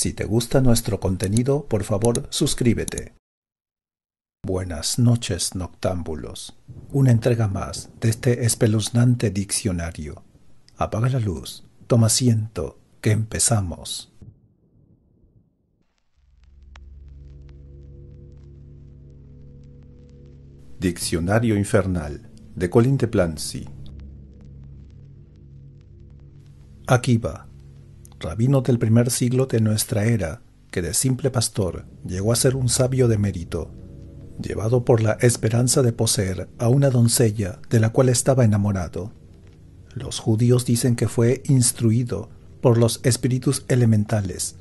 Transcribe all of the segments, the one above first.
Si te gusta nuestro contenido, por favor, suscríbete. Buenas noches, noctámbulos. Una entrega más de este espeluznante diccionario. Apaga la luz, toma asiento, que empezamos. Diccionario Infernal de Colin de Plancy. Akiba, rabino del primer siglo de nuestra era, que de simple pastor llegó a ser un sabio de mérito, llevado por la esperanza de poseer a una doncella de la cual estaba enamorado. Los judíos dicen que fue instruido por los espíritus elementales,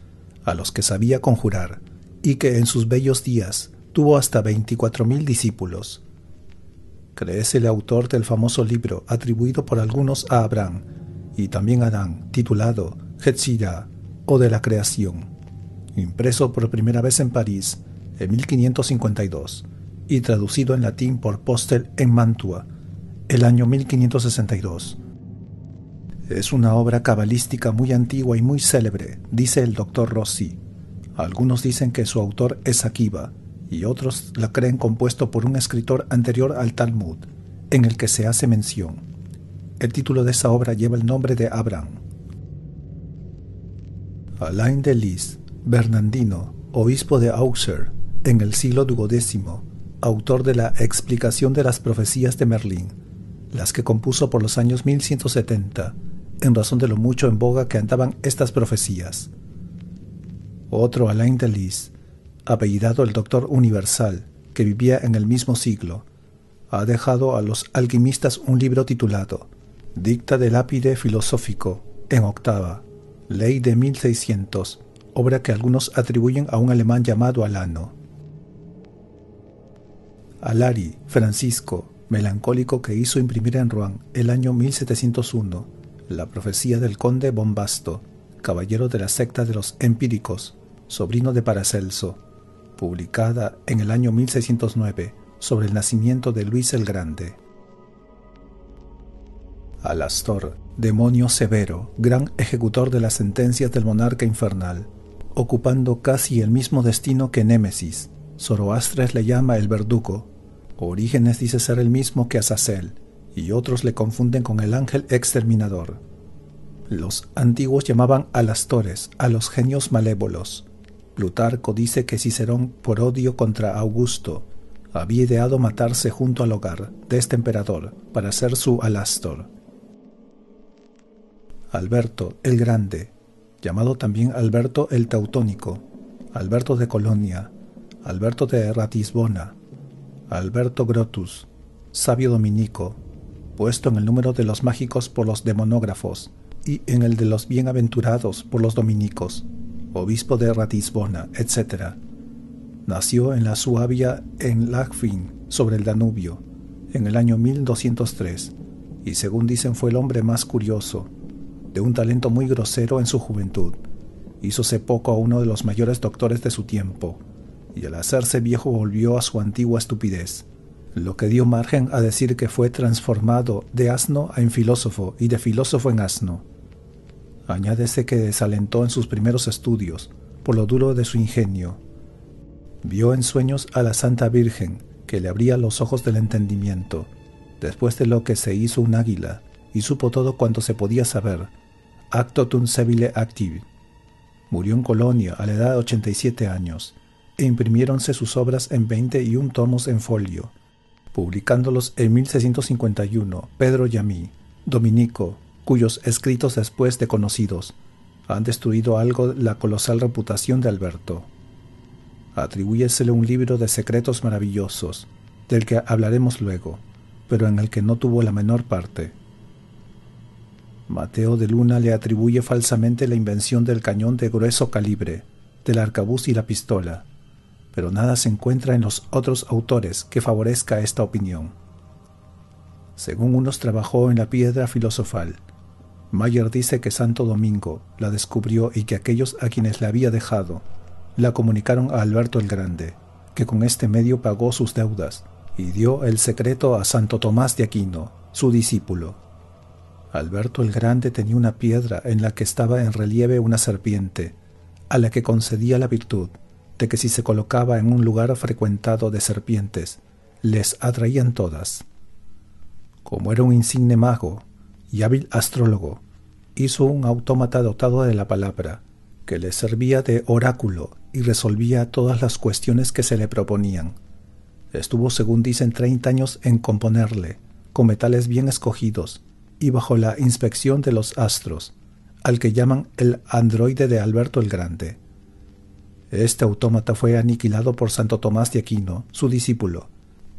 a los que sabía conjurar, y que en sus bellos días tuvo hasta veinticuatro mil discípulos. Crees el autor del famoso libro atribuido por algunos a Abraham y también a Adán, titulado Hetzirah o de la creación, impreso por primera vez en París en 1552 y traducido en latín por Postel en Mantua el año 1562. Es una obra cabalística muy antigua y muy célebre, dice el doctor Rossi. Algunos dicen que su autor es Akiva, y otros la creen compuesto por un escritor anterior al Talmud, en el que se hace mención. El título de esa obra lleva el nombre de Abraham. Alain de Lis, Bernardino, obispo de Auxerre, en el siglo XII, autor de la explicación de las profecías de Merlín, las que compuso por los años 1170, en razón de lo mucho en boga que andaban estas profecías. Otro Alain de Lis, apellidado el Doctor Universal, que vivía en el mismo siglo, ha dejado a los alquimistas un libro titulado Dicta de lápide filosófico, en octava, ley de 1600, obra que algunos atribuyen a un alemán llamado Alano. Alari, Francisco, melancólico que hizo imprimir en Rouen el año 1701 la profecía del conde Bombasto, caballero de la secta de los empíricos, sobrino de Paracelso, publicada en el año 1609 sobre el nacimiento de Luis el Grande. Alastor, demonio severo, gran ejecutor de las sentencias del monarca infernal, ocupando casi el mismo destino que Némesis, Zoroastres le llama el verdugo, Orígenes dice ser el mismo que Azazel, y otros le confunden con el ángel exterminador. Los antiguos llamaban alastores a los genios malévolos. Plutarco dice que Cicerón, por odio contra Augusto, había ideado matarse junto al hogar de este emperador para ser su alastor. Alberto el Grande, llamado también Alberto el Teutónico, Alberto de Colonia, Alberto de Ratisbona, Alberto Grotus, sabio dominico, puesto en el número de los mágicos por los demonógrafos y en el de los bienaventurados por los dominicos, obispo de Ratisbona, etc. Nació en la Suabia en Lagfin, sobre el Danubio, en el año 1203, y según dicen fue el hombre más curioso, de un talento muy grosero en su juventud. Hízose poco a uno de los mayores doctores de su tiempo, y al hacerse viejo volvió a su antigua estupidez, lo que dio margen a decir que fue transformado de asno en filósofo y de filósofo en asno. Añádese que desalentó en sus primeros estudios por lo duro de su ingenio. Vio en sueños a la Santa Virgen que le abría los ojos del entendimiento, después de lo que se hizo un águila, y supo todo cuanto se podía saber, acto tun sebile activi. Murió en Colonia a la edad de 87 años e imprimiéronse sus obras en 21 tomos en folio, publicándolos en 1651 Pedro Yamí, dominico, cuyos escritos después de conocidos han destruido algo la colosal reputación de Alberto. Atribúyesele un libro de secretos maravillosos, del que hablaremos luego, pero en el que no tuvo la menor parte. Mateo de Luna le atribuye falsamente la invención del cañón de grueso calibre, del arcabuz y la pistola, pero nada se encuentra en los otros autores que favorezca esta opinión. Según unos trabajó en la piedra filosofal, Mayer dice que Santo Domingo la descubrió y que aquellos a quienes la había dejado la comunicaron a Alberto el Grande, que con este medio pagó sus deudas y dio el secreto a Santo Tomás de Aquino, su discípulo. Alberto el Grande tenía una piedra en la que estaba en relieve una serpiente, a la que concedía la virtud de que si se colocaba en un lugar frecuentado de serpientes, les atraían todas. Como era un insigne mago y hábil astrólogo, hizo un autómata dotado de la palabra, que le servía de oráculo y resolvía todas las cuestiones que se le proponían. Estuvo, según dicen, treinta años en componerle, con metales bien escogidos, y bajo la inspección de los astros, al que llaman el androide de Alberto el Grande. Este autómata fue aniquilado por Santo Tomás de Aquino, su discípulo,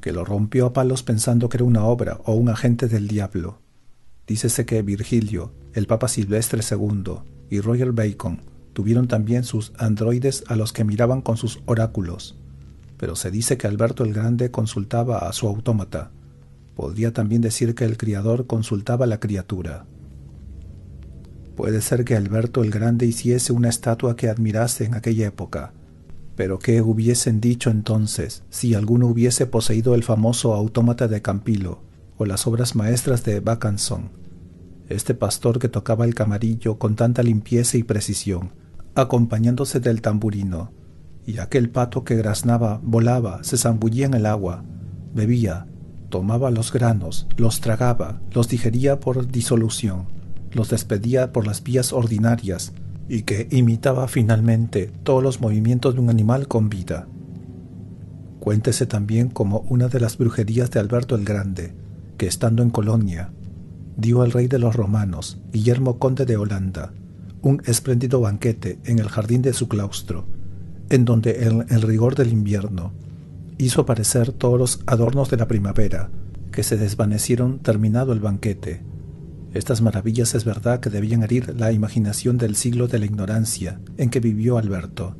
que lo rompió a palos pensando que era una obra o un agente del diablo. Dícese que Virgilio, el Papa Silvestre II y Roger Bacon tuvieron también sus androides a los que miraban con sus oráculos, pero se dice que Alberto el Grande consultaba a su autómata. Podría también decir que el criador consultaba a la criatura. Puede ser que Alberto el Grande hiciese una estatua que admirase en aquella época, pero ¿qué hubiesen dicho entonces si alguno hubiese poseído el famoso autómata de Campilo o las obras maestras de Baccanson? Este pastor que tocaba el camarillo con tanta limpieza y precisión, acompañándose del tamburino, y aquel pato que graznaba, volaba, se zambullía en el agua, bebía, tomaba los granos, los tragaba, los digería por disolución los despedía por las vías ordinarias y que imitaba finalmente todos los movimientos de un animal con vida. Cuéntese también como una de las brujerías de Alberto el Grande, que estando en Colonia, dio al rey de los romanos, Guillermo Conde de Holanda, un espléndido banquete en el jardín de su claustro, en donde en el rigor del invierno hizo aparecer todos los adornos de la primavera, que se desvanecieron terminado el banquete, estas maravillas es verdad que debían herir la imaginación del siglo de la ignorancia en que vivió Alberto,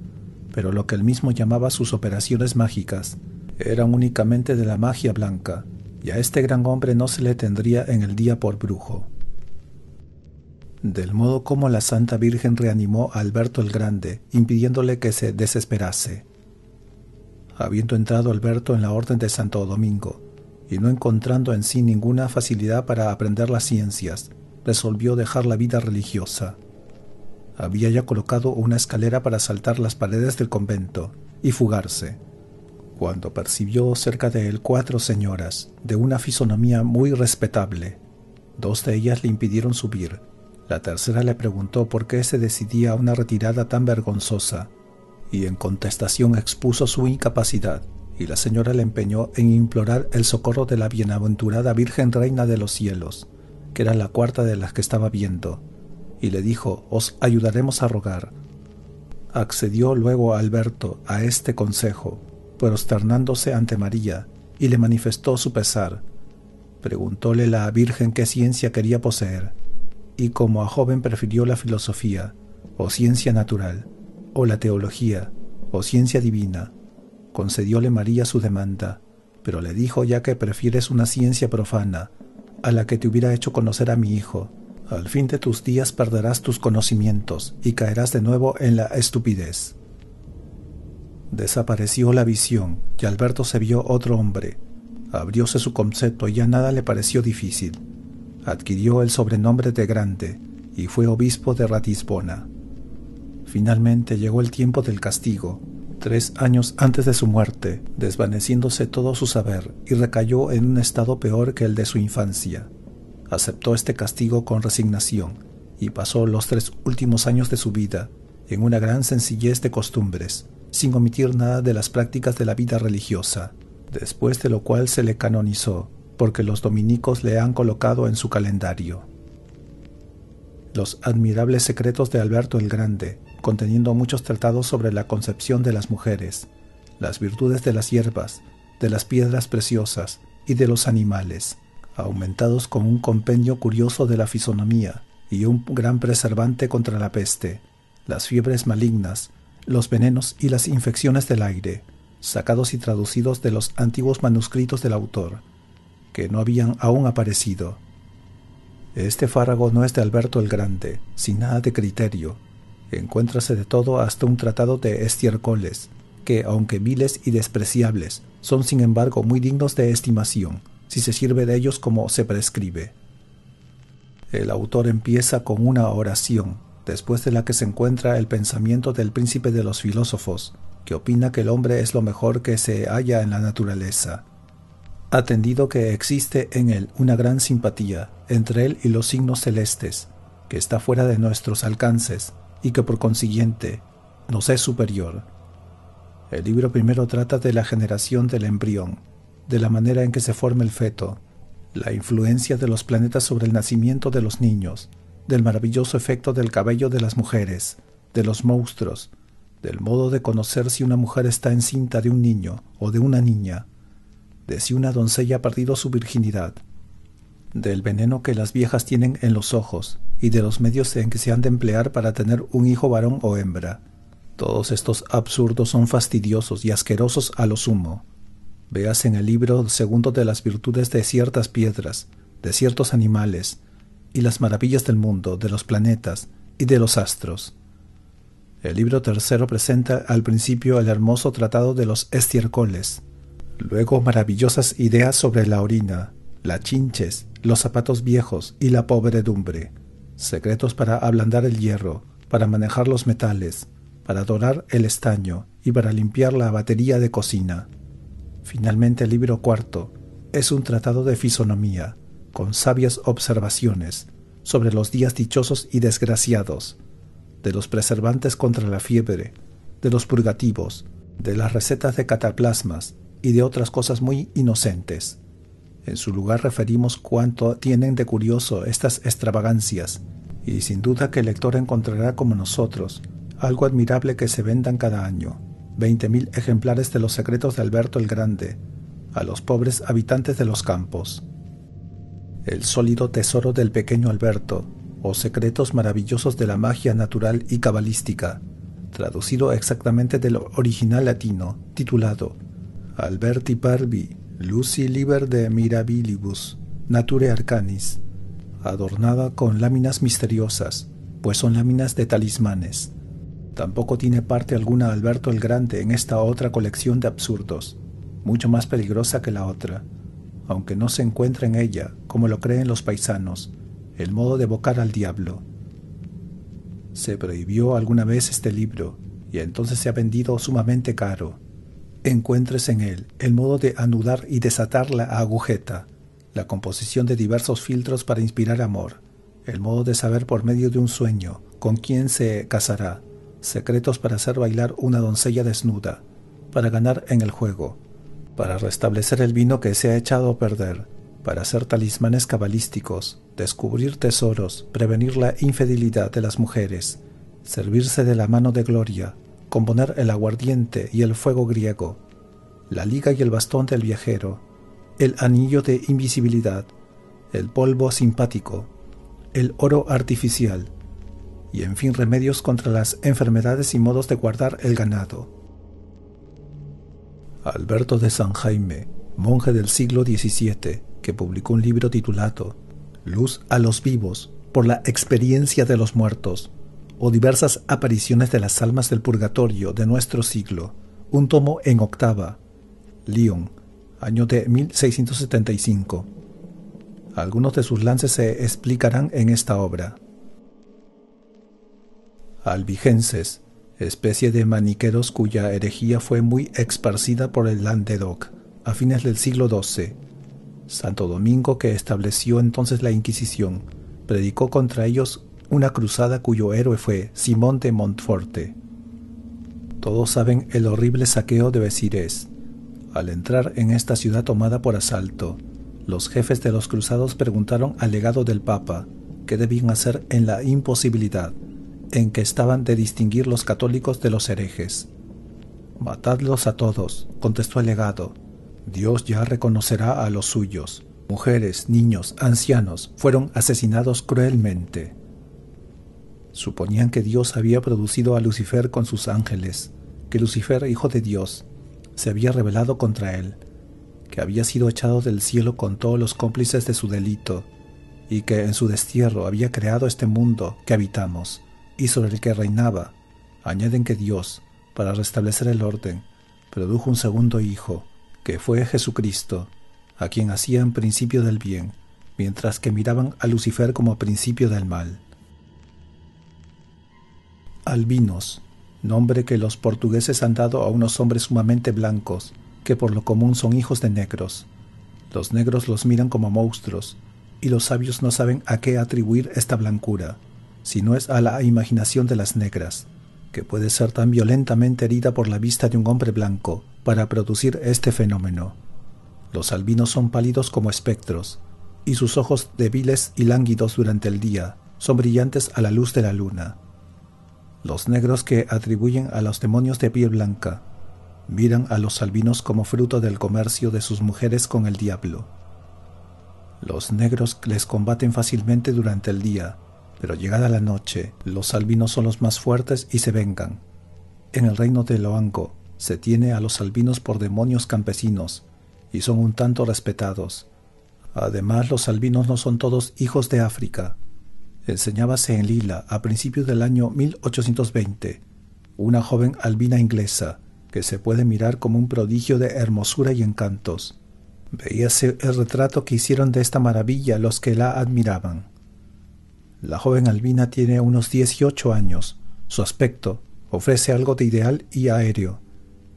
pero lo que él mismo llamaba sus operaciones mágicas eran únicamente de la magia blanca, y a este gran hombre no se le tendría en el día por brujo. Del modo como la Santa Virgen reanimó a Alberto el Grande, impidiéndole que se desesperase. Habiendo entrado Alberto en la Orden de Santo Domingo, y no encontrando en sí ninguna facilidad para aprender las ciencias, resolvió dejar la vida religiosa. Había ya colocado una escalera para saltar las paredes del convento y fugarse, cuando percibió cerca de él cuatro señoras de una fisonomía muy respetable. Dos de ellas le impidieron subir. La tercera le preguntó por qué se decidía a una retirada tan vergonzosa, y en contestación expuso su incapacidad y la señora le empeñó en implorar el socorro de la bienaventurada Virgen Reina de los cielos, que era la cuarta de las que estaba viendo, y le dijo, os ayudaremos a rogar. Accedió luego Alberto a este consejo, prosternándose ante María, y le manifestó su pesar. Preguntóle la Virgen qué ciencia quería poseer, y como a joven prefirió la filosofía, o ciencia natural, o la teología, o ciencia divina, concedióle María su demanda, pero le dijo ya que prefieres una ciencia profana, a la que te hubiera hecho conocer a mi hijo. Al fin de tus días perderás tus conocimientos y caerás de nuevo en la estupidez. Desapareció la visión y Alberto se vio otro hombre. Abrióse su concepto y ya nada le pareció difícil. Adquirió el sobrenombre de Grande y fue obispo de Ratisbona. Finalmente llegó el tiempo del castigo, tres años antes de su muerte, desvaneciéndose todo su saber y recayó en un estado peor que el de su infancia. Aceptó este castigo con resignación y pasó los tres últimos años de su vida en una gran sencillez de costumbres, sin omitir nada de las prácticas de la vida religiosa, después de lo cual se le canonizó, porque los dominicos le han colocado en su calendario. Los admirables secretos de Alberto el Grande conteniendo muchos tratados sobre la concepción de las mujeres, las virtudes de las hierbas, de las piedras preciosas y de los animales, aumentados con un compendio curioso de la fisonomía y un gran preservante contra la peste, las fiebres malignas, los venenos y las infecciones del aire, sacados y traducidos de los antiguos manuscritos del autor, que no habían aún aparecido. Este fárago no es de Alberto el Grande, sin nada de criterio, encuéntrase de todo hasta un tratado de estiércoles, que, aunque viles y despreciables, son sin embargo muy dignos de estimación, si se sirve de ellos como se prescribe. El autor empieza con una oración, después de la que se encuentra el pensamiento del príncipe de los filósofos, que opina que el hombre es lo mejor que se halla en la naturaleza. Atendido que existe en él una gran simpatía entre él y los signos celestes, que está fuera de nuestros alcances y que por consiguiente nos es superior. El libro primero trata de la generación del embrión, de la manera en que se forma el feto, la influencia de los planetas sobre el nacimiento de los niños, del maravilloso efecto del cabello de las mujeres, de los monstruos, del modo de conocer si una mujer está encinta de un niño o de una niña, de si una doncella ha perdido su virginidad, del veneno que las viejas tienen en los ojos y de los medios en que se han de emplear para tener un hijo varón o hembra. Todos estos absurdos son fastidiosos y asquerosos a lo sumo. Veas en el libro segundo de las virtudes de ciertas piedras, de ciertos animales, y las maravillas del mundo, de los planetas y de los astros. El libro tercero presenta al principio el hermoso tratado de los estiércoles, luego maravillosas ideas sobre la orina, la chinches, los zapatos viejos y la pobredumbre, secretos para ablandar el hierro, para manejar los metales, para dorar el estaño y para limpiar la batería de cocina. Finalmente el libro cuarto es un tratado de fisonomía, con sabias observaciones sobre los días dichosos y desgraciados, de los preservantes contra la fiebre, de los purgativos, de las recetas de cataplasmas y de otras cosas muy inocentes. En su lugar referimos cuánto tienen de curioso estas extravagancias, y sin duda que el lector encontrará como nosotros algo admirable que se vendan cada año, veinte mil ejemplares de los secretos de Alberto el Grande, a los pobres habitantes de los campos. El sólido tesoro del pequeño Alberto, o secretos maravillosos de la magia natural y cabalística, traducido exactamente del original latino, titulado Alberti Parvi Lucy Liber de Mirabilibus, Nature Arcanis, adornada con láminas misteriosas, pues son láminas de talismanes. Tampoco tiene parte alguna Alberto el Grande en esta otra colección de absurdos, mucho más peligrosa que la otra, aunque no se encuentra en ella, como lo creen los paisanos, el modo de evocar al diablo. Se prohibió alguna vez este libro, y entonces se ha vendido sumamente caro encuentres en él el modo de anudar y desatar la agujeta, la composición de diversos filtros para inspirar amor, el modo de saber por medio de un sueño con quién se casará, secretos para hacer bailar una doncella desnuda, para ganar en el juego, para restablecer el vino que se ha echado a perder, para hacer talismanes cabalísticos, descubrir tesoros, prevenir la infidelidad de las mujeres, servirse de la mano de gloria, componer el aguardiente y el fuego griego, la liga y el bastón del viajero, el anillo de invisibilidad, el polvo simpático, el oro artificial, y en fin remedios contra las enfermedades y modos de guardar el ganado. Alberto de San Jaime, monje del siglo XVII, que publicó un libro titulado Luz a los vivos por la experiencia de los muertos, o diversas apariciones de las almas del purgatorio de nuestro siglo, un tomo en octava, Lyon, año de 1675. Algunos de sus lances se explicarán en esta obra. Albigenses, especie de maniqueros cuya herejía fue muy esparcida por el Languedoc a fines del siglo XII. Santo Domingo, que estableció entonces la Inquisición, predicó contra ellos una cruzada cuyo héroe fue Simón de Montforte. Todos saben el horrible saqueo de Besires. Al entrar en esta ciudad tomada por asalto, los jefes de los cruzados preguntaron al legado del Papa qué debían hacer en la imposibilidad en que estaban de distinguir los católicos de los herejes. Matadlos a todos, contestó el legado. Dios ya reconocerá a los suyos. Mujeres, niños, ancianos fueron asesinados cruelmente. Suponían que Dios había producido a Lucifer con sus ángeles, que Lucifer, hijo de Dios, se había rebelado contra él, que había sido echado del cielo con todos los cómplices de su delito, y que en su destierro había creado este mundo que habitamos, y sobre el que reinaba. Añaden que Dios, para restablecer el orden, produjo un segundo hijo, que fue Jesucristo, a quien hacían principio del bien, mientras que miraban a Lucifer como principio del mal. Albinos, nombre que los portugueses han dado a unos hombres sumamente blancos, que por lo común son hijos de negros. Los negros los miran como monstruos, y los sabios no saben a qué atribuir esta blancura, si no es a la imaginación de las negras, que puede ser tan violentamente herida por la vista de un hombre blanco para producir este fenómeno. Los albinos son pálidos como espectros, y sus ojos débiles y lánguidos durante el día son brillantes a la luz de la luna. Los negros que atribuyen a los demonios de piel blanca miran a los albinos como fruto del comercio de sus mujeres con el diablo. Los negros les combaten fácilmente durante el día, pero llegada la noche, los albinos son los más fuertes y se vengan. En el reino de Loango se tiene a los albinos por demonios campesinos y son un tanto respetados. Además, los albinos no son todos hijos de África. Enseñábase en Lila a principios del año 1820 una joven albina inglesa que se puede mirar como un prodigio de hermosura y encantos. Veíase el retrato que hicieron de esta maravilla los que la admiraban. La joven albina tiene unos dieciocho años. Su aspecto ofrece algo de ideal y aéreo,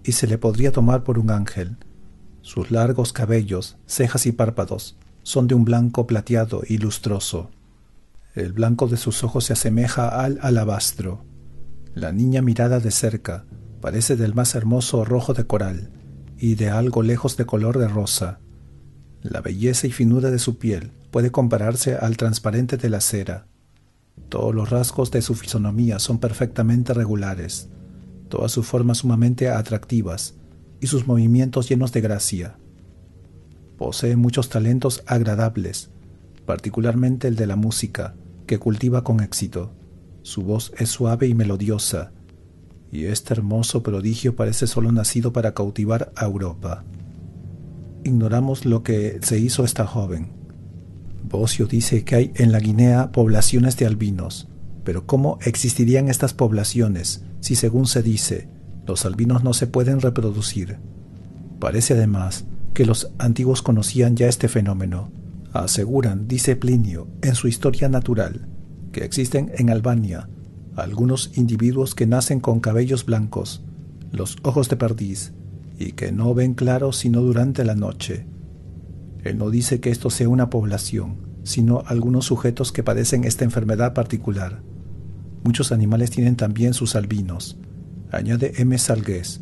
y se le podría tomar por un ángel. Sus largos cabellos, cejas y párpados son de un blanco plateado y lustroso. El blanco de sus ojos se asemeja al alabastro. La niña mirada de cerca parece del más hermoso rojo de coral y de algo lejos de color de rosa. La belleza y finura de su piel puede compararse al transparente de la cera. Todos los rasgos de su fisonomía son perfectamente regulares, todas sus formas sumamente atractivas y sus movimientos llenos de gracia. Posee muchos talentos agradables, particularmente el de la música, que cultiva con éxito. Su voz es suave y melodiosa, y este hermoso prodigio parece solo nacido para cautivar a Europa. Ignoramos lo que se hizo esta joven. Bocio dice que hay en la Guinea poblaciones de albinos, pero ¿cómo existirían estas poblaciones si, según se dice, los albinos no se pueden reproducir? Parece además que los antiguos conocían ya este fenómeno. Aseguran, dice Plinio, en su historia natural, que existen en Albania algunos individuos que nacen con cabellos blancos, los ojos de perdiz, y que no ven claro sino durante la noche. Él no dice que esto sea una población, sino algunos sujetos que padecen esta enfermedad particular. Muchos animales tienen también sus albinos, añade M. Salgués,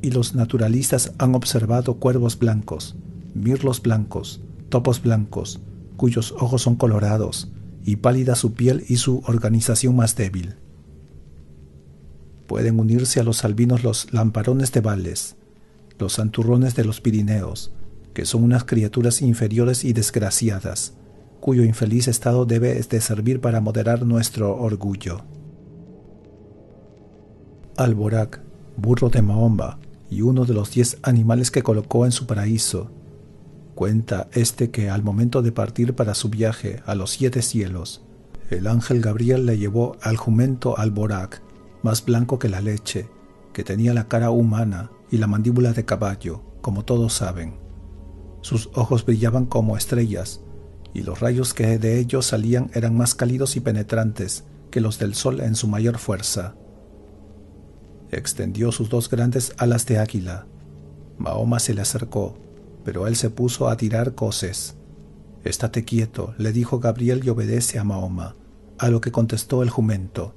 y los naturalistas han observado cuervos blancos, mirlos blancos, topos blancos, cuyos ojos son colorados, y pálida su piel y su organización más débil. Pueden unirse a los albinos los lamparones de Vales, los santurrones de los Pirineos, que son unas criaturas inferiores y desgraciadas, cuyo infeliz estado debe de servir para moderar nuestro orgullo. Alborac, burro de Mahoma, y uno de los diez animales que colocó en su paraíso, Cuenta este que al momento de partir para su viaje a los siete cielos, el ángel Gabriel le llevó al jumento Alborac, más blanco que la leche, que tenía la cara humana y la mandíbula de caballo, como todos saben. Sus ojos brillaban como estrellas, y los rayos que de ellos salían eran más cálidos y penetrantes que los del sol en su mayor fuerza. Extendió sus dos grandes alas de águila. Mahoma se le acercó, pero él se puso a tirar coces. Estate quieto, le dijo Gabriel y obedece a Mahoma, a lo que contestó el jumento.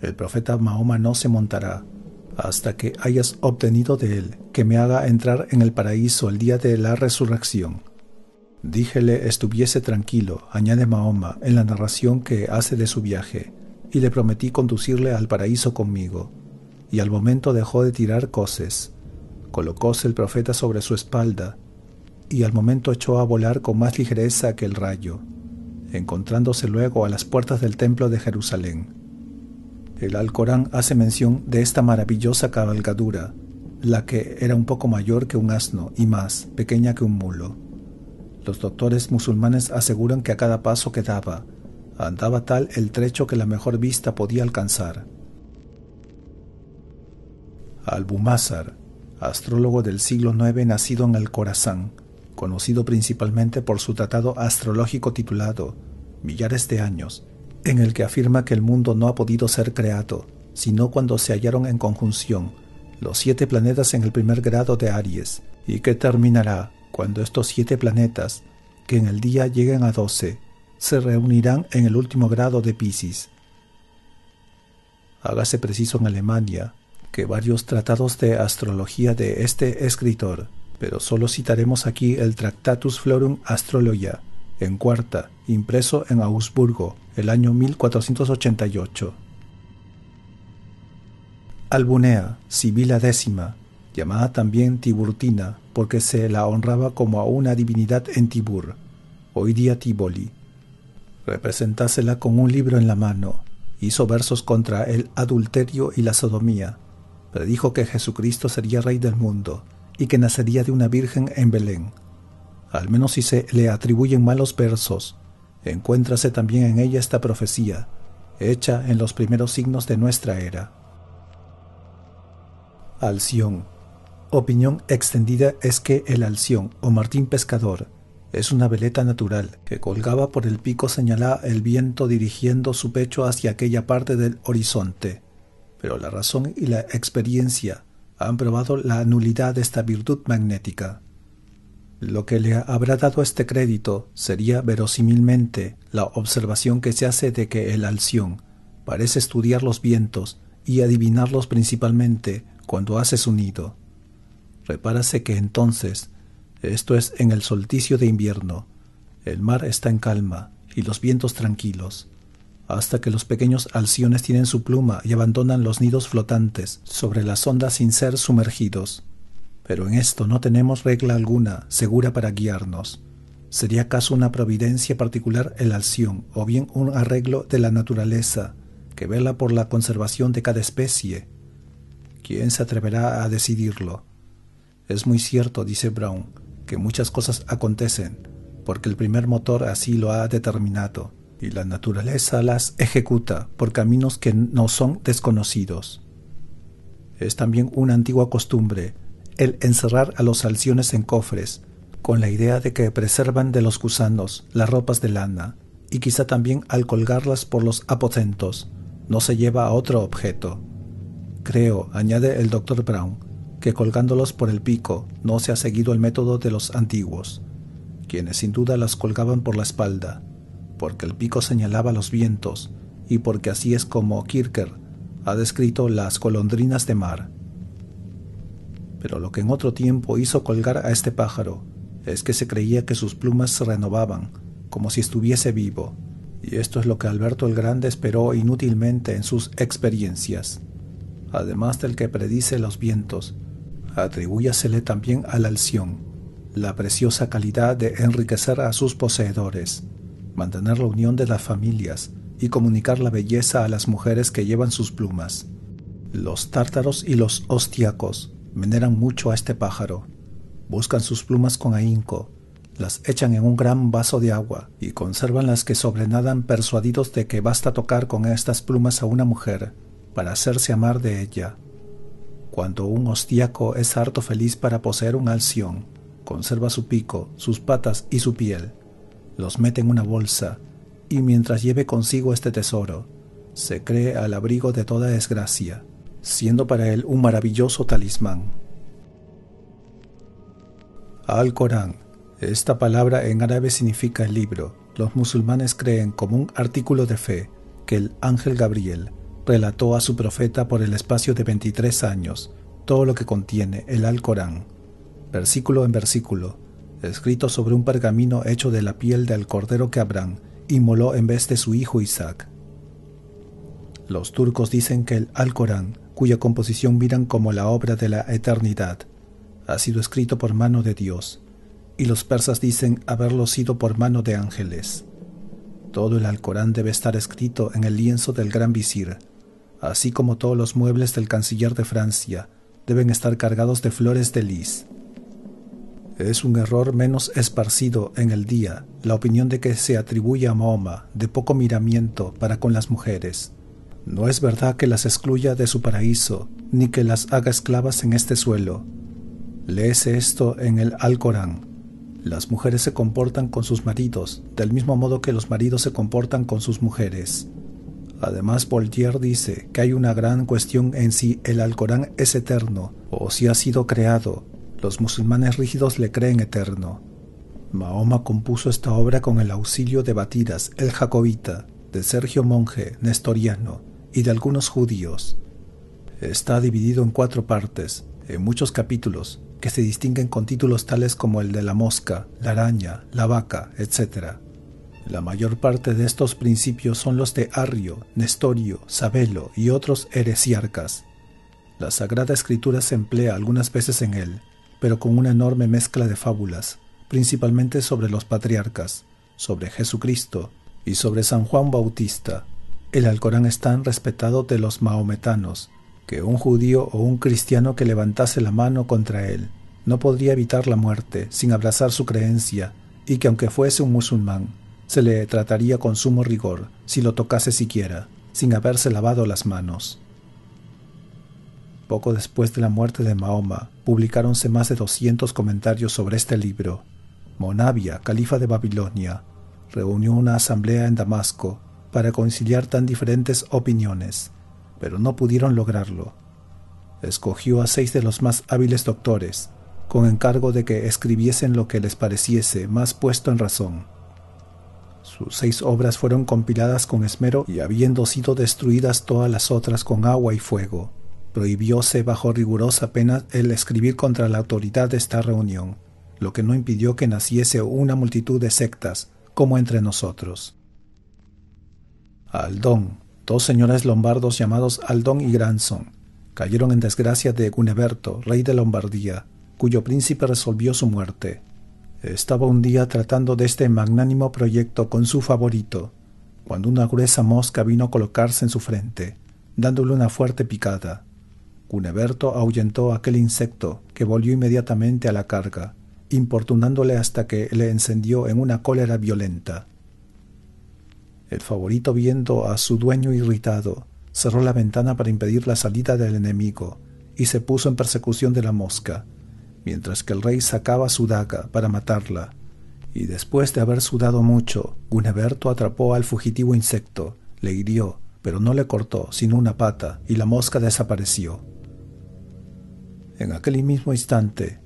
El profeta Mahoma no se montará hasta que hayas obtenido de él que me haga entrar en el paraíso el día de la resurrección. Díjele estuviese tranquilo, añade Mahoma en la narración que hace de su viaje, y le prometí conducirle al paraíso conmigo. Y al momento dejó de tirar coces. Colocóse el profeta sobre su espalda y al momento echó a volar con más ligereza que el rayo, encontrándose luego a las puertas del templo de Jerusalén. El Alcorán hace mención de esta maravillosa cabalgadura, la que era un poco mayor que un asno y más pequeña que un mulo. Los doctores musulmanes aseguran que a cada paso que daba, andaba tal el trecho que la mejor vista podía alcanzar. Albumázar, astrólogo del siglo IX nacido en el Corazán, conocido principalmente por su tratado astrológico titulado Millares de años, en el que afirma que el mundo no ha podido ser creado, sino cuando se hallaron en conjunción los siete planetas en el primer grado de Aries, y que terminará cuando estos siete planetas, que en el día lleguen a doce, se reunirán en el último grado de Pisces. Hágase preciso en Alemania que varios tratados de astrología de este escritor, pero solo citaremos aquí el Tractatus Florum Astrologia, en cuarta, impreso en Augsburgo, el año 1488. Albunea, Sibila décima, llamada también Tiburtina, porque se la honraba como a una divinidad en Tibur, hoy día Tiboli. Representásela con un libro en la mano, hizo versos contra el adulterio y la sodomía, predijo que Jesucristo sería rey del mundo y que nacería de una virgen en Belén. Al menos si se le atribuyen malos versos, encuéntrase también en ella esta profecía, hecha en los primeros signos de nuestra era. Alción. Opinión extendida es que el alción o martín pescador es una veleta natural que colgaba por el pico señalaba el viento dirigiendo su pecho hacia aquella parte del horizonte. Pero la razón y la experiencia han probado la nulidad de esta virtud magnética. Lo que le habrá dado este crédito sería verosímilmente la observación que se hace de que el alción parece estudiar los vientos y adivinarlos principalmente cuando hace su nido. Repárase que entonces, esto es en el solsticio de invierno, el mar está en calma y los vientos tranquilos, hasta que los pequeños alciones tienen su pluma y abandonan los nidos flotantes sobre las ondas sin ser sumergidos. Pero en esto no tenemos regla alguna segura para guiarnos. ¿Sería acaso una providencia particular el alción o bien un arreglo de la naturaleza que vela por la conservación de cada especie? ¿Quién se atreverá a decidirlo? Es muy cierto, dice Brown, que muchas cosas acontecen, porque el primer motor así lo ha determinado, y la naturaleza las ejecuta por caminos que no son desconocidos. Es también una antigua costumbre el encerrar a los alciones en cofres, con la idea de que preservan de los gusanos las ropas de lana, y quizá también al colgarlas por los aposentos, no se lleva a otro objeto. Creo, añade el doctor Brown, que colgándolos por el pico no se ha seguido el método de los antiguos, quienes sin duda las colgaban por la espalda, porque el pico señalaba los vientos y porque así es como Kirker ha descrito las colondrinas de mar. Pero lo que en otro tiempo hizo colgar a este pájaro es que se creía que sus plumas se renovaban, como si estuviese vivo, y esto es lo que Alberto el Grande esperó inútilmente en sus experiencias además del que predice los vientos, atribúyasele también a la alción la preciosa calidad de enriquecer a sus poseedores, mantener la unión de las familias y comunicar la belleza a las mujeres que llevan sus plumas. Los tártaros y los hostiacos veneran mucho a este pájaro. Buscan sus plumas con ahínco, las echan en un gran vaso de agua y conservan las que sobrenadan persuadidos de que basta tocar con estas plumas a una mujer para hacerse amar de ella. Cuando un hostiaco es harto feliz para poseer un alción, conserva su pico, sus patas y su piel, los mete en una bolsa, y mientras lleve consigo este tesoro, se cree al abrigo de toda desgracia, siendo para él un maravilloso talismán. Al-Corán. Esta palabra en árabe significa el libro. Los musulmanes creen como un artículo de fe que el ángel Gabriel relató a su profeta por el espacio de 23 años todo lo que contiene el Alcorán, versículo en versículo, escrito sobre un pergamino hecho de la piel del cordero que Abraham inmoló en vez de su hijo Isaac. Los turcos dicen que el Alcorán, cuya composición miran como la obra de la eternidad, ha sido escrito por mano de Dios, y los persas dicen haberlo sido por mano de ángeles. Todo el Alcorán debe estar escrito en el lienzo del gran visir, así como todos los muebles del canciller de Francia, deben estar cargados de flores de lis. Es un error menos esparcido en el día la opinión de que se atribuye a Mahoma de poco miramiento para con las mujeres. No es verdad que las excluya de su paraíso, ni que las haga esclavas en este suelo. Léese esto en el Alcorán. Las mujeres se comportan con sus maridos del mismo modo que los maridos se comportan con sus mujeres. Además, Voltaire dice que hay una gran cuestión en si el Alcorán es eterno o si ha sido creado. Los musulmanes rígidos le creen eterno. Mahoma compuso esta obra con el auxilio de Batidas, el jacobita, de Sergio Monge, nestoriano, y de algunos judíos. Está dividido en cuatro partes, en muchos capítulos, que se distinguen con títulos tales como el de la mosca, la araña, la vaca, etc. La mayor parte de estos principios son los de Arrio, Nestorio, Sabelo y otros heresiarcas. La Sagrada Escritura se emplea algunas veces en él, pero con una enorme mezcla de fábulas, principalmente sobre los patriarcas, sobre Jesucristo y sobre San Juan Bautista. El Alcorán es tan respetado de los maometanos que un judío o un cristiano que levantase la mano contra él no podría evitar la muerte sin abrazar su creencia y que aunque fuese un musulmán, se le trataría con sumo rigor si lo tocase siquiera, sin haberse lavado las manos. Poco después de la muerte de Mahoma, publicáronse más de 200 comentarios sobre este libro, Monavia, califa de Babilonia, reunió una asamblea en Damasco para conciliar tan diferentes opiniones, pero no pudieron lograrlo. Escogió a seis de los más hábiles doctores, con encargo de que escribiesen lo que les pareciese más puesto en razón. Sus seis obras fueron compiladas con esmero y habiendo sido destruidas todas las otras con agua y fuego, prohibióse bajo rigurosa pena el escribir contra la autoridad de esta reunión lo que no impidió que naciese una multitud de sectas, como entre nosotros. Aldón, dos señores lombardos llamados Aldón y Granson, cayeron en desgracia de Guneberto, rey de Lombardía, cuyo príncipe resolvió su muerte. Estaba un día tratando de este magnánimo proyecto con su favorito, cuando una gruesa mosca vino a colocarse en su frente, dándole una fuerte picada. Guneberto ahuyentó a aquel insecto, que volvió inmediatamente a la carga, importunándole hasta que le encendió en una cólera violenta. El favorito, viendo a su dueño irritado, cerró la ventana para impedir la salida del enemigo y se puso en persecución de la mosca, mientras que el rey sacaba su daga para matarla. Y después de haber sudado mucho, Guneberto atrapó al fugitivo insecto, le hirió, pero no le cortó sino una pata, y la mosca desapareció. En aquel mismo instante,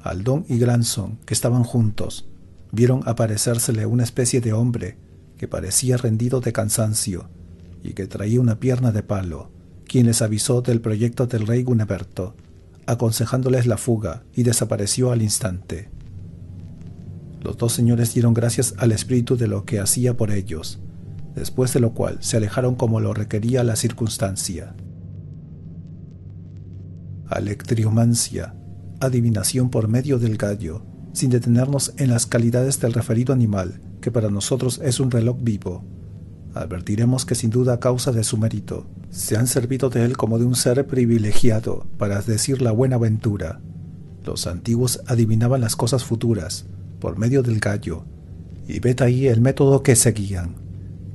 Aldón y Granson, que estaban juntos, vieron aparecérsele una especie de hombre que parecía rendido de cansancio y que traía una pierna de palo, quien les avisó del proyecto del rey Guneberto, aconsejándoles la fuga y desapareció al instante. Los dos señores dieron gracias al espíritu de lo que hacía por ellos, después de lo cual se alejaron como lo requería la circunstancia. Alectriomancia adivinación por medio del gallo, sin detenernos en las calidades del referido animal, que para nosotros es un reloj vivo. Advertiremos que sin duda a causa de su mérito, se han servido de él como de un ser privilegiado para decir la buena ventura. Los antiguos adivinaban las cosas futuras por medio del gallo, y ved ahí el método que seguían.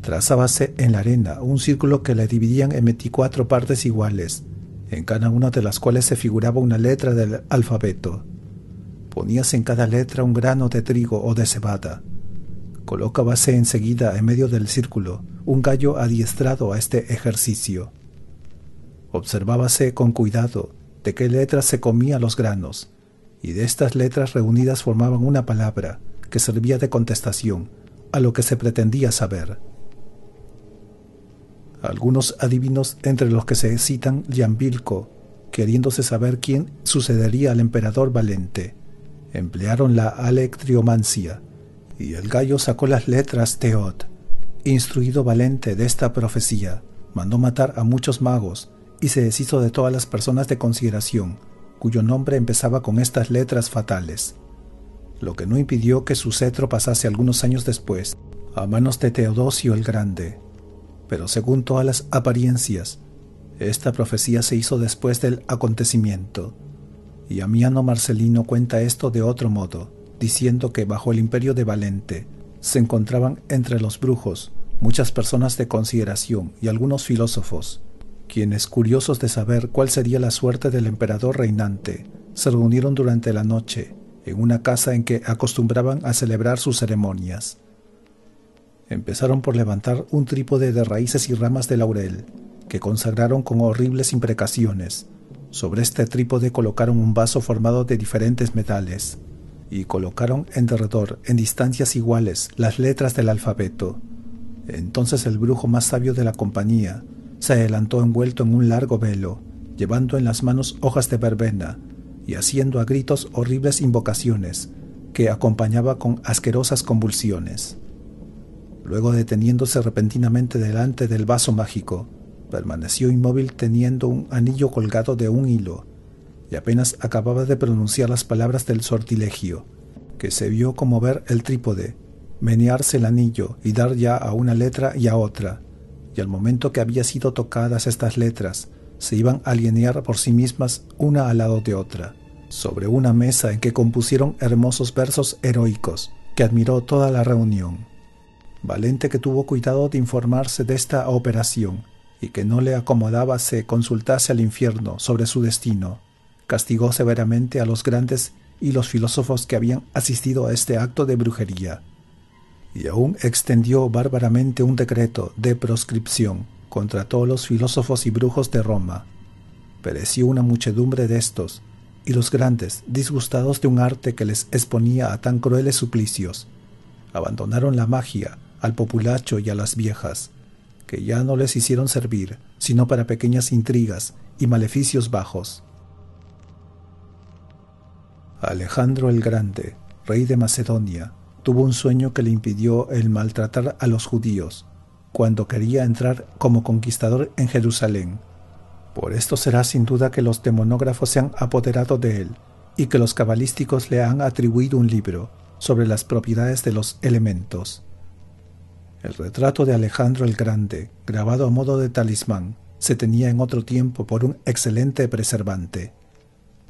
Trazábase en la arena un círculo que le dividían en 24 partes iguales, en cada una de las cuales se figuraba una letra del alfabeto. Poníase en cada letra un grano de trigo o de cebada. Colocábase enseguida en medio del círculo un gallo adiestrado a este ejercicio. Observábase con cuidado de qué letras se comía los granos, y de estas letras reunidas formaban una palabra que servía de contestación a lo que se pretendía saber. Algunos adivinos, entre los que se citan Yambilco, queriéndose saber quién sucedería al emperador Valente, emplearon la alectriomancia, y el gallo sacó las letras Teot. Instruido Valente de esta profecía, mandó matar a muchos magos y se deshizo de todas las personas de consideración, cuyo nombre empezaba con estas letras fatales, lo que no impidió que su cetro pasase algunos años después a manos de Teodosio el Grande, pero según todas las apariencias, esta profecía se hizo después del acontecimiento. Y Amiano Marcelino cuenta esto de otro modo, diciendo que bajo el imperio de Valente se encontraban entre los brujos muchas personas de consideración y algunos filósofos, quienes, curiosos de saber cuál sería la suerte del emperador reinante, se reunieron durante la noche en una casa en que acostumbraban a celebrar sus ceremonias. Empezaron por levantar un trípode de raíces y ramas de laurel, que consagraron con horribles imprecaciones. Sobre este trípode colocaron un vaso formado de diferentes metales, y colocaron en derredor, en distancias iguales, las letras del alfabeto. Entonces el brujo más sabio de la compañía se adelantó envuelto en un largo velo, llevando en las manos hojas de verbena y haciendo a gritos horribles invocaciones que acompañaba con asquerosas convulsiones. Luego deteniéndose repentinamente delante del vaso mágico, permaneció inmóvil teniendo un anillo colgado de un hilo, y apenas acababa de pronunciar las palabras del sortilegio, que se vio como ver el trípode, menearse el anillo y dar ya a una letra y a otra, y al momento que había sido tocadas estas letras, se iban a alinear por sí mismas una al lado de otra, sobre una mesa en que compusieron hermosos versos heroicos, que admiró toda la reunión. Valente que tuvo cuidado de informarse de esta operación, y que no le acomodaba se consultase al infierno sobre su destino, castigó severamente a los grandes y los filósofos que habían asistido a este acto de brujería, y aún extendió bárbaramente un decreto de proscripción contra todos los filósofos y brujos de Roma. Pereció una muchedumbre de estos, y los grandes, disgustados de un arte que les exponía a tan crueles suplicios, abandonaron la magia al populacho y a las viejas, que ya no les hicieron servir sino para pequeñas intrigas y maleficios bajos. Alejandro el Grande, rey de Macedonia, tuvo un sueño que le impidió el maltratar a los judíos cuando quería entrar como conquistador en Jerusalén. Por esto será sin duda que los demonógrafos se han apoderado de él y que los cabalísticos le han atribuido un libro sobre las propiedades de los elementos. El retrato de Alejandro el Grande, grabado a modo de talismán, se tenía en otro tiempo por un excelente preservante.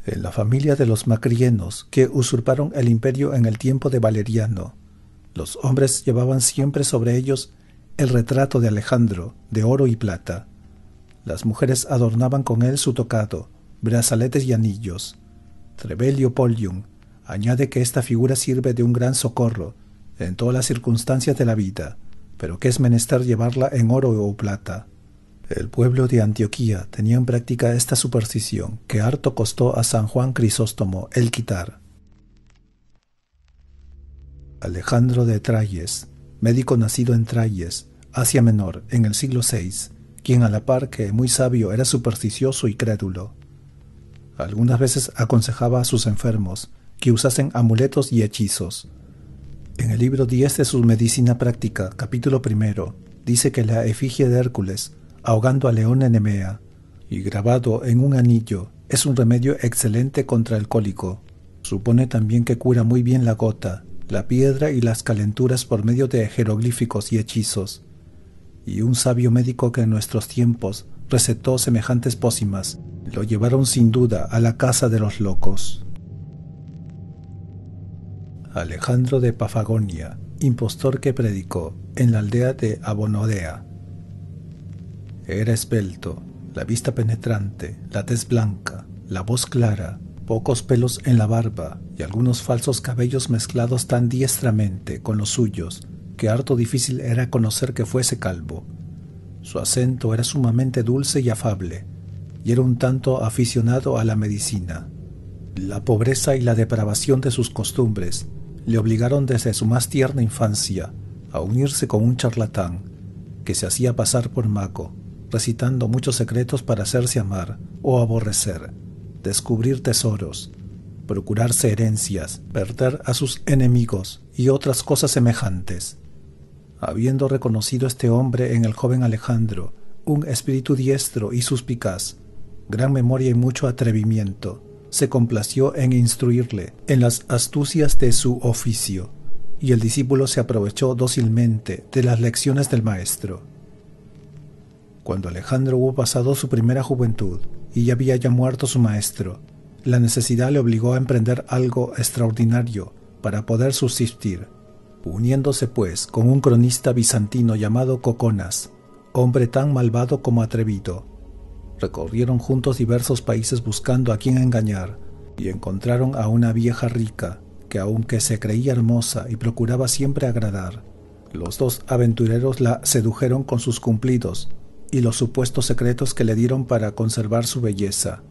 En la familia de los macrienos, que usurparon el imperio en el tiempo de Valeriano, los hombres llevaban siempre sobre ellos el retrato de Alejandro, de oro y plata. Las mujeres adornaban con él su tocado, brazaletes y anillos. Trevelio Polium añade que esta figura sirve de un gran socorro en todas las circunstancias de la vida, pero que es menester llevarla en oro o plata. El pueblo de Antioquía tenía en práctica esta superstición que harto costó a San Juan Crisóstomo el quitar. Alejandro de Trayes, médico nacido en Trayes, Asia Menor, en el siglo VI, quien a la par que muy sabio era supersticioso y crédulo. Algunas veces aconsejaba a sus enfermos que usasen amuletos y hechizos, en el libro 10 de su Medicina Práctica, capítulo primero, dice que la efigie de Hércules, ahogando a León Enemea, y grabado en un anillo, es un remedio excelente contra el cólico. Supone también que cura muy bien la gota, la piedra y las calenturas por medio de jeroglíficos y hechizos. Y un sabio médico que en nuestros tiempos recetó semejantes pócimas, lo llevaron sin duda a la casa de los locos. Alejandro de Pafagonia, impostor que predicó en la aldea de Abonodea. Era esbelto, la vista penetrante, la tez blanca, la voz clara, pocos pelos en la barba y algunos falsos cabellos mezclados tan diestramente con los suyos que harto difícil era conocer que fuese calvo. Su acento era sumamente dulce y afable, y era un tanto aficionado a la medicina. La pobreza y la depravación de sus costumbres le obligaron desde su más tierna infancia a unirse con un charlatán que se hacía pasar por mago, recitando muchos secretos para hacerse amar o aborrecer, descubrir tesoros, procurarse herencias, perder a sus enemigos y otras cosas semejantes. Habiendo reconocido este hombre en el joven Alejandro un espíritu diestro y suspicaz, gran memoria y mucho atrevimiento, se complació en instruirle en las astucias de su oficio, y el discípulo se aprovechó dócilmente de las lecciones del maestro. Cuando Alejandro hubo pasado su primera juventud y ya había ya muerto su maestro, la necesidad le obligó a emprender algo extraordinario para poder subsistir, uniéndose pues con un cronista bizantino llamado Coconas, hombre tan malvado como atrevido, Recorrieron juntos diversos países buscando a quien engañar y encontraron a una vieja rica que aunque se creía hermosa y procuraba siempre agradar, Los dos aventureros la sedujeron con sus cumplidos y los supuestos secretos que le dieron para conservar su belleza.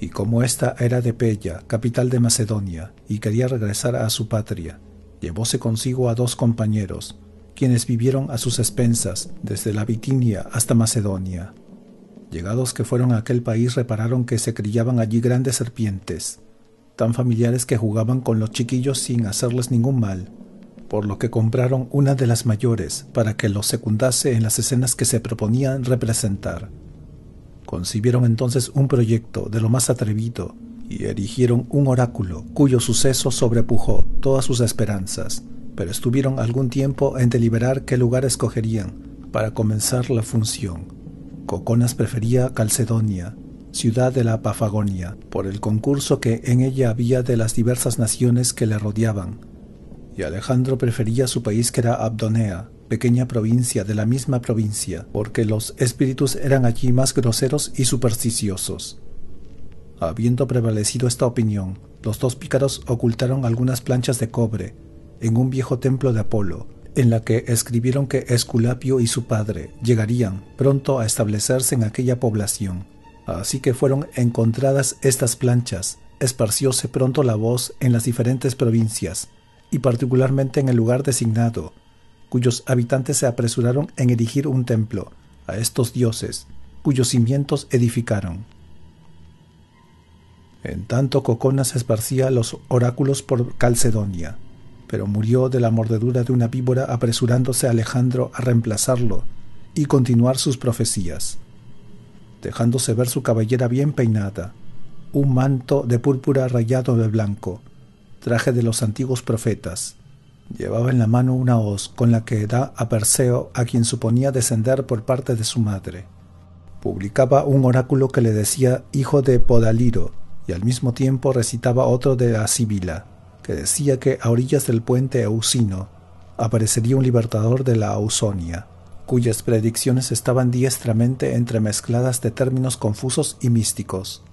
Y como ésta era de Pella, capital de Macedonia, y quería regresar a su patria, llevóse consigo a dos compañeros, quienes vivieron a sus expensas desde la Bitinia hasta Macedonia. Llegados que fueron a aquel país repararon que se criaban allí grandes serpientes, tan familiares que jugaban con los chiquillos sin hacerles ningún mal, por lo que compraron una de las mayores para que los secundase en las escenas que se proponían representar. Concibieron entonces un proyecto de lo más atrevido y erigieron un oráculo cuyo suceso sobrepujó todas sus esperanzas, pero estuvieron algún tiempo en deliberar qué lugar escogerían para comenzar la función. Coconas prefería Calcedonia, ciudad de la Pafagonia, por el concurso que en ella había de las diversas naciones que le rodeaban, y Alejandro prefería su país que era Abdonea, pequeña provincia de la misma provincia, porque los espíritus eran allí más groseros y supersticiosos. Habiendo prevalecido esta opinión, los dos pícaros ocultaron algunas planchas de cobre en un viejo templo de Apolo, en la que escribieron que Esculapio y su padre llegarían pronto a establecerse en aquella población. Así que fueron encontradas estas planchas, esparcióse pronto la voz en las diferentes provincias, y particularmente en el lugar designado, cuyos habitantes se apresuraron en erigir un templo a estos dioses, cuyos cimientos edificaron. En tanto Coconas esparcía los oráculos por Calcedonia, pero murió de la mordedura de una víbora apresurándose Alejandro a reemplazarlo y continuar sus profecías, dejándose ver su cabellera bien peinada, un manto de púrpura rayado de blanco, traje de los antiguos profetas. Llevaba en la mano una hoz con la que da a Perseo a quien suponía descender por parte de su madre. Publicaba un oráculo que le decía hijo de Podaliro, y al mismo tiempo recitaba otro de la Sibila, que decía que a orillas del puente Eusino aparecería un libertador de la Ausonia, cuyas predicciones estaban diestramente entremezcladas de términos confusos y místicos.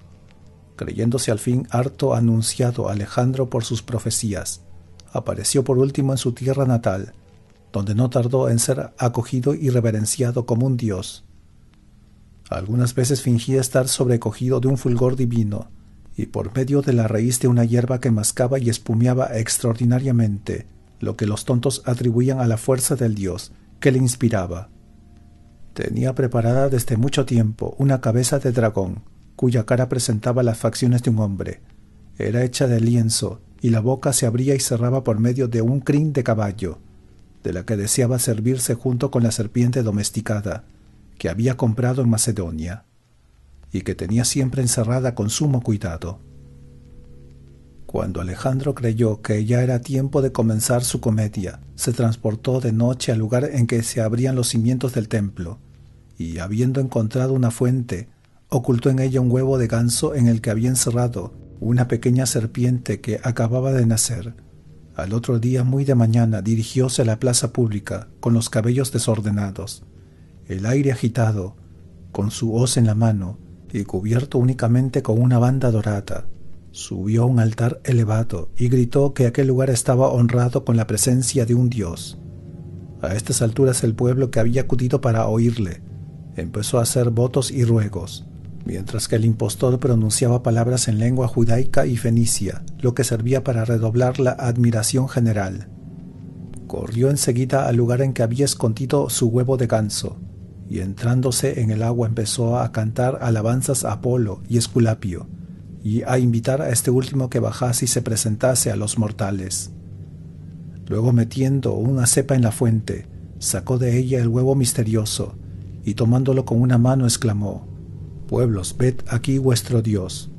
Creyéndose al fin harto anunciado Alejandro por sus profecías, apareció por último en su tierra natal, donde no tardó en ser acogido y reverenciado como un dios. Algunas veces fingía estar sobrecogido de un fulgor divino, y por medio de la raíz de una hierba que mascaba y espumeaba extraordinariamente, lo que los tontos atribuían a la fuerza del dios que le inspiraba. Tenía preparada desde mucho tiempo una cabeza de dragón, cuya cara presentaba las facciones de un hombre. Era hecha de lienzo, y la boca se abría y cerraba por medio de un crin de caballo, de la que deseaba servirse junto con la serpiente domesticada, que había comprado en Macedonia y que tenía siempre encerrada con sumo cuidado. Cuando Alejandro creyó que ya era tiempo de comenzar su comedia, se transportó de noche al lugar en que se abrían los cimientos del templo, y habiendo encontrado una fuente, ocultó en ella un huevo de ganso en el que había encerrado una pequeña serpiente que acababa de nacer. Al otro día, muy de mañana, dirigióse a la plaza pública, con los cabellos desordenados, el aire agitado, con su hoz en la mano, y cubierto únicamente con una banda dorada. Subió a un altar elevado y gritó que aquel lugar estaba honrado con la presencia de un dios. A estas alturas el pueblo que había acudido para oírle empezó a hacer votos y ruegos, mientras que el impostor pronunciaba palabras en lengua judaica y fenicia, lo que servía para redoblar la admiración general. Corrió enseguida al lugar en que había escondido su huevo de ganso, y entrándose en el agua empezó a cantar alabanzas a Apolo y Esculapio, y a invitar a este último que bajase y se presentase a los mortales. Luego metiendo una cepa en la fuente, sacó de ella el huevo misterioso, y tomándolo con una mano exclamó, Pueblos, ved aquí vuestro Dios.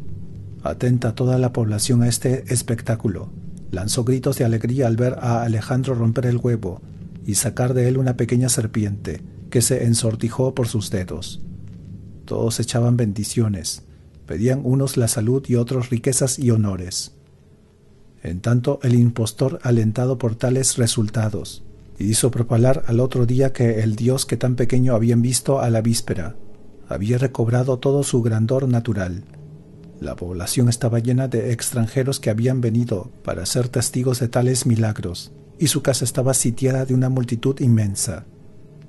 Atenta toda la población a este espectáculo. Lanzó gritos de alegría al ver a Alejandro romper el huevo y sacar de él una pequeña serpiente, que se ensortijó por sus dedos. Todos echaban bendiciones, pedían unos la salud y otros riquezas y honores. En tanto, el impostor, alentado por tales resultados, hizo propalar al otro día que el dios que tan pequeño habían visto a la víspera había recobrado todo su grandor natural. La población estaba llena de extranjeros que habían venido para ser testigos de tales milagros y su casa estaba sitiada de una multitud inmensa.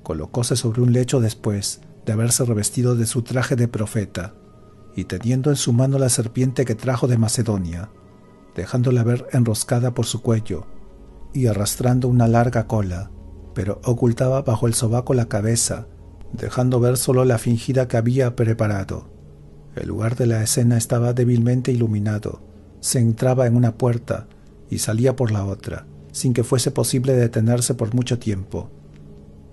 Colocóse sobre un lecho después de haberse revestido de su traje de profeta, y teniendo en su mano la serpiente que trajo de Macedonia, dejándola ver enroscada por su cuello y arrastrando una larga cola, pero ocultaba bajo el sobaco la cabeza, dejando ver solo la fingida que había preparado. El lugar de la escena estaba débilmente iluminado, se entraba en una puerta y salía por la otra, sin que fuese posible detenerse por mucho tiempo.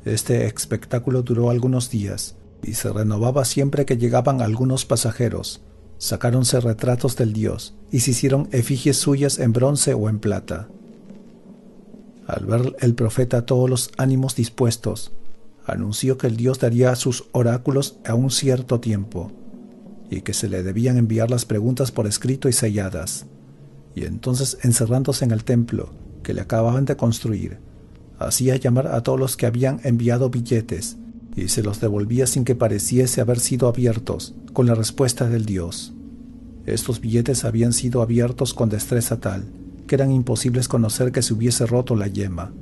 Este espectáculo duró algunos días y se renovaba siempre que llegaban algunos pasajeros. Sacáronse retratos del dios y se hicieron efigies suyas en bronce o en plata. Al ver el profeta todos los ánimos dispuestos, anunció que el dios daría sus oráculos a un cierto tiempo y que se le debían enviar las preguntas por escrito y selladas. Y entonces, encerrándose en el templo que le acababan de construir, hacía llamar a todos los que habían enviado billetes y se los devolvía sin que pareciese haber sido abiertos, con la respuesta del Dios. Estos billetes habían sido abiertos con destreza tal que eran imposibles conocer que se hubiese roto la yema.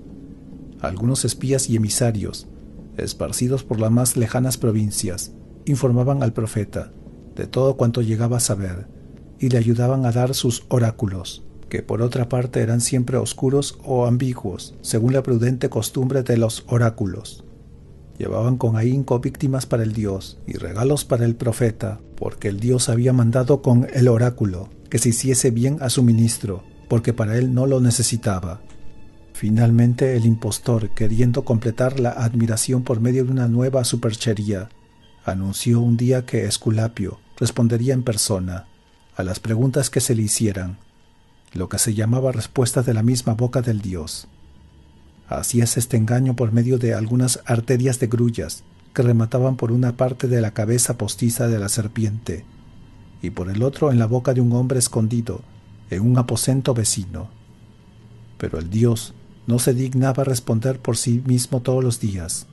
Algunos espías y emisarios, esparcidos por las más lejanas provincias, informaban al profeta de todo cuanto llegaba a saber y le ayudaban a dar sus oráculos que por otra parte eran siempre oscuros o ambiguos, según la prudente costumbre de los oráculos. Llevaban con ahínco víctimas para el dios y regalos para el profeta, porque el dios había mandado con el oráculo que se hiciese bien a su ministro, porque para él no lo necesitaba. Finalmente el impostor, queriendo completar la admiración por medio de una nueva superchería, anunció un día que Esculapio respondería en persona a las preguntas que se le hicieran lo que se llamaba respuesta de la misma boca del dios. Hacías este engaño por medio de algunas arterias de grullas que remataban por una parte de la cabeza postiza de la serpiente y por el otro en la boca de un hombre escondido en un aposento vecino. Pero el dios no se dignaba responder por sí mismo todos los días.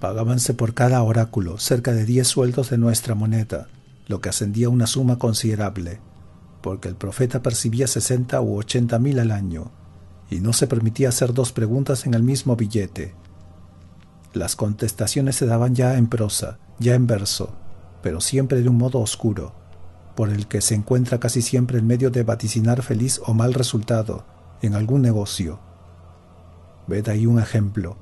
Pagábanse por cada oráculo cerca de diez sueldos de nuestra moneda, lo que ascendía a una suma considerable porque el profeta percibía sesenta u ochenta mil al año, y no se permitía hacer dos preguntas en el mismo billete. Las contestaciones se daban ya en prosa, ya en verso, pero siempre de un modo oscuro, por el que se encuentra casi siempre en medio de vaticinar feliz o mal resultado en algún negocio. Ved ahí un ejemplo.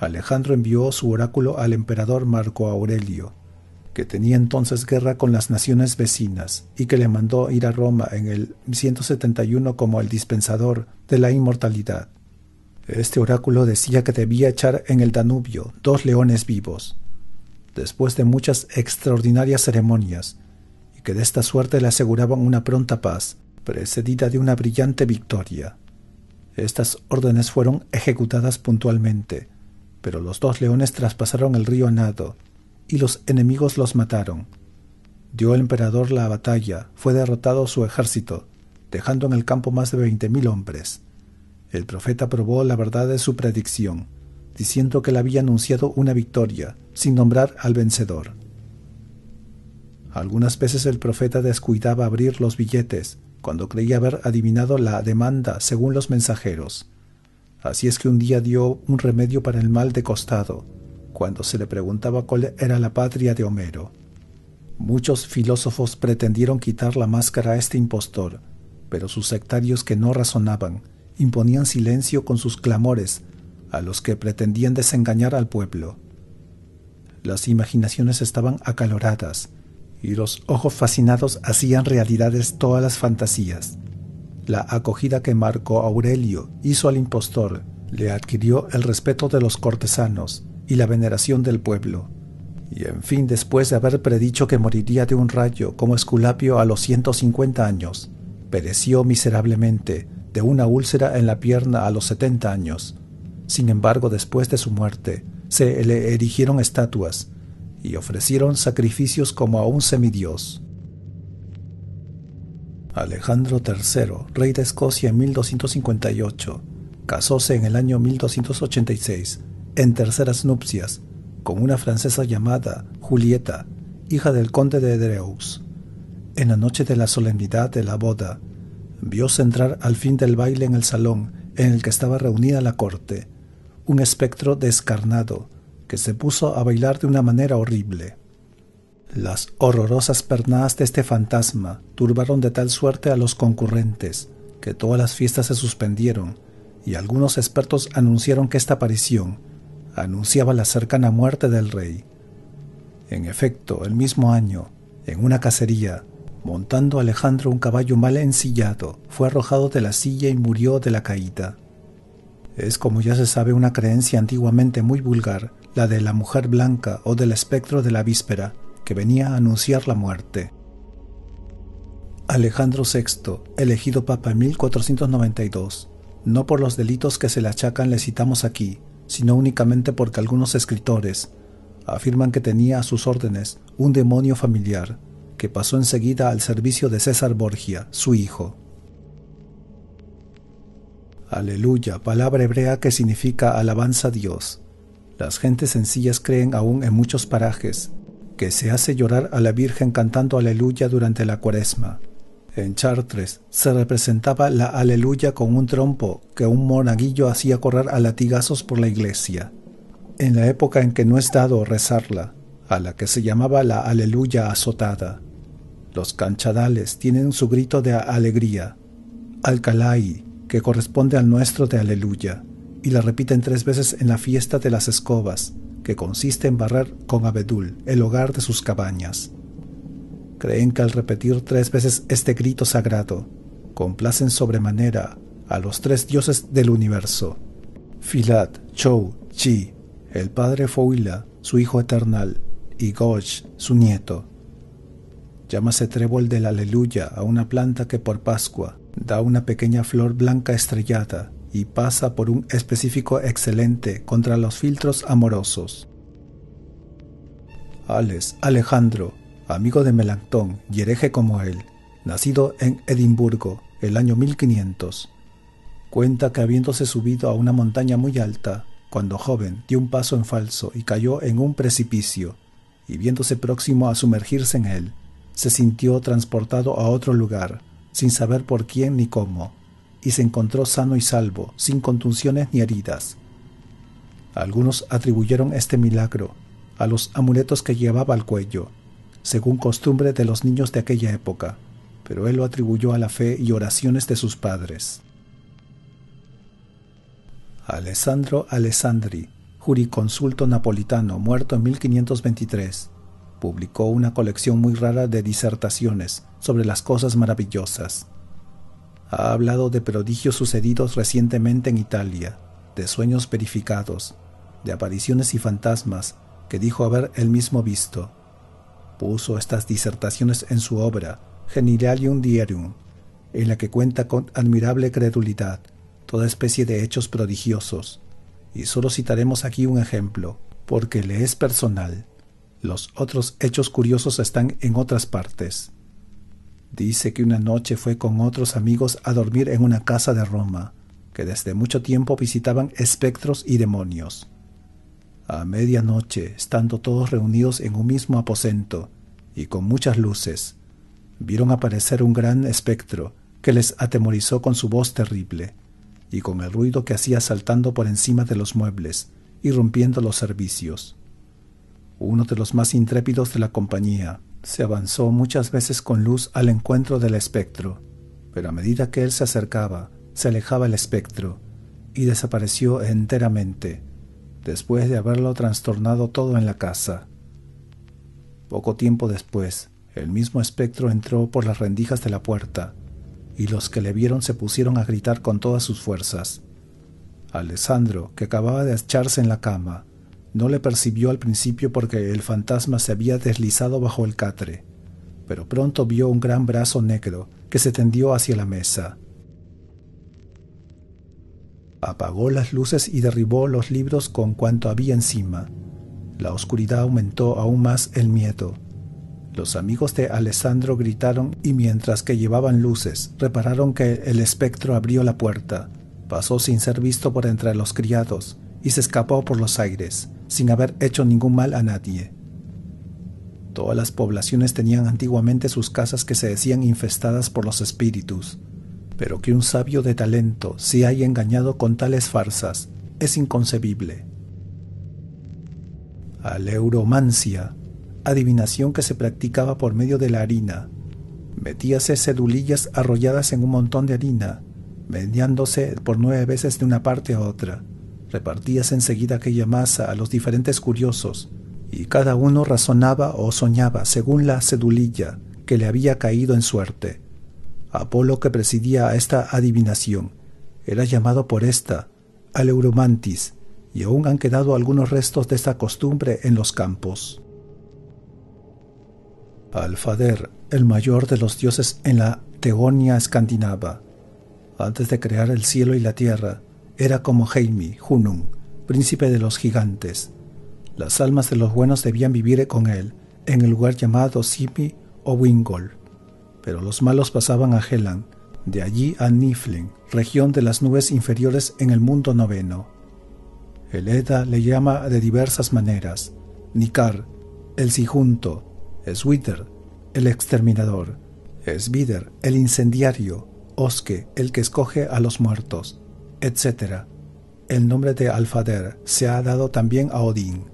Alejandro envió su oráculo al emperador Marco Aurelio, que tenía entonces guerra con las naciones vecinas y que le mandó ir a Roma en el 171 como el dispensador de la inmortalidad. Este oráculo decía que debía echar en el Danubio dos leones vivos, después de muchas extraordinarias ceremonias, y que de esta suerte le aseguraban una pronta paz, precedida de una brillante victoria. Estas órdenes fueron ejecutadas puntualmente, pero los dos leones traspasaron el río nado y los enemigos los mataron. Dio el emperador la batalla, fue derrotado su ejército, dejando en el campo más de veinte mil hombres. El profeta probó la verdad de su predicción, diciendo que le había anunciado una victoria, sin nombrar al vencedor. Algunas veces el profeta descuidaba abrir los billetes, cuando creía haber adivinado la demanda según los mensajeros. Así es que un día dio un remedio para el mal de costado, cuando se le preguntaba cuál era la patria de Homero. Muchos filósofos pretendieron quitar la máscara a este impostor, pero sus sectarios que no razonaban imponían silencio con sus clamores a los que pretendían desengañar al pueblo. Las imaginaciones estaban acaloradas y los ojos fascinados hacían realidades todas las fantasías. La acogida que Marco Aurelio hizo al impostor le adquirió el respeto de los cortesanos y la veneración del pueblo. Y en fin, después de haber predicho que moriría de un rayo como Esculapio a los 150 años, pereció miserablemente de una úlcera en la pierna a los 70 años. Sin embargo, después de su muerte, se le erigieron estatuas y ofrecieron sacrificios como a un semidios. Alejandro III, rey de Escocia en 1258, casóse en el año 1286 en terceras nupcias con una francesa llamada Julieta, hija del conde de Dreux. En la noche de la solemnidad de la boda, vióse entrar al fin del baile en el salón en el que estaba reunida la corte, un espectro descarnado que se puso a bailar de una manera horrible. Las horrorosas pernadas de este fantasma turbaron de tal suerte a los concurrentes que todas las fiestas se suspendieron y algunos expertos anunciaron que esta aparición anunciaba la cercana muerte del rey. En efecto, el mismo año, en una cacería, montando Alejandro un caballo mal ensillado, fue arrojado de la silla y murió de la caída. Es como ya se sabe una creencia antiguamente muy vulgar, la de la mujer blanca o del espectro de la víspera, que venía a anunciar la muerte. Alejandro VI, elegido papa en 1492, no por los delitos que se le achacan le citamos aquí, sino únicamente porque algunos escritores afirman que tenía a sus órdenes un demonio familiar que pasó enseguida al servicio de César Borgia, su hijo. Aleluya, palabra hebrea que significa alabanza a Dios. Las gentes sencillas creen aún en muchos parajes que se hace llorar a la Virgen cantando aleluya durante la cuaresma. En Chartres se representaba la aleluya con un trompo que un monaguillo hacía correr a latigazos por la iglesia. En la época en que no es dado rezarla, a la que se llamaba la aleluya azotada. Los canchadales tienen su grito de alegría, alcalai, que corresponde al nuestro de aleluya, y la repiten tres veces en la fiesta de las escobas, que consiste en barrer con abedul el hogar de sus cabañas. Creen que al repetir tres veces este grito sagrado, complacen sobremanera a los tres dioses del universo, Filat, Chou, Chi, el padre Fouila, su hijo eternal, y Goch, su nieto. Llámase trébol del aleluya a una planta que por Pascua da una pequeña flor blanca estrellada y pasa por un específico excelente contra los filtros amorosos. Alex Alejandro, amigo de Melanctón y hereje como él, nacido en Edimburgo el año 1500, cuenta que habiéndose subido a una montaña muy alta, cuando joven dio un paso en falso y cayó en un precipicio, y viéndose próximo a sumergirse en él, se sintió transportado a otro lugar, sin saber por quién ni cómo, y se encontró sano y salvo, sin contusiones ni heridas. Algunos atribuyeron este milagro a los amuletos que llevaba al cuello, según costumbre de los niños de aquella época, pero él lo atribuyó a la fe y oraciones de sus padres. Alessandro Alessandri, juriconsulto napolitano, muerto en 1523, publicó una colección muy rara de disertaciones sobre las cosas maravillosas. Ha hablado de prodigios sucedidos recientemente en Italia, de sueños verificados, de apariciones y fantasmas que dijo haber él mismo visto. Puso estas disertaciones en su obra Generalium Diarium, en la que cuenta con admirable credulidad toda especie de hechos prodigiosos, y solo citaremos aquí un ejemplo, porque le es personal. Los otros hechos curiosos están en otras partes. Dice que una noche fue con otros amigos a dormir en una casa de Roma, que desde mucho tiempo visitaban espectros y demonios. A medianoche, estando todos reunidos en un mismo aposento y con muchas luces, vieron aparecer un gran espectro que les atemorizó con su voz terrible y con el ruido que hacía saltando por encima de los muebles y rompiendo los servicios. Uno de los más intrépidos de la compañía se avanzó muchas veces con luz al encuentro del espectro, pero a medida que él se acercaba, se alejaba el espectro y desapareció enteramente, después de haberlo trastornado todo en la casa. Poco tiempo después, el mismo espectro entró por las rendijas de la puerta, y los que le vieron se pusieron a gritar con todas sus fuerzas. Alessandro, que acababa de echarse en la cama, no le percibió al principio porque el fantasma se había deslizado bajo el catre, pero pronto vio un gran brazo negro que se tendió hacia la mesa. Apagó las luces y derribó los libros con cuanto había encima. La oscuridad aumentó aún más el miedo. Los amigos de Alessandro gritaron y mientras que llevaban luces, repararon que el espectro abrió la puerta, pasó sin ser visto por entre los criados y se escapó por los aires, sin haber hecho ningún mal a nadie. Todas las poblaciones tenían antiguamente sus casas que se decían infestadas por los espíritus, Pero que un sabio de talento se haya engañado con tales farsas es inconcebible. Aleuromancia, adivinación que se practicaba por medio de la harina. Metíase cedulillas arrolladas en un montón de harina, mediándose por nueve veces de una parte a otra. Repartíase enseguida aquella masa a los diferentes curiosos, y cada uno razonaba o soñaba según la cedulilla que le había caído en suerte. Apolo, que presidía a esta adivinación, era llamado por esta Aleuromantis, y aún han quedado algunos restos de esta costumbre en los campos. Alfader, el mayor de los dioses en la Teonia escandinava, antes de crear el cielo y la tierra, era como Heimi, Hunum, príncipe de los gigantes. Las almas de los buenos debían vivir con él, en el lugar llamado Simi o Wingol pero los malos pasaban a Helan, de allí a Niflin, región de las nubes inferiores en el mundo noveno. El Eda le llama de diversas maneras, Nikar, el Sijunto, Swither, el exterminador, Svider, el incendiario, Oske, el que escoge a los muertos, etc. El nombre de Alfader se ha dado también a Odín.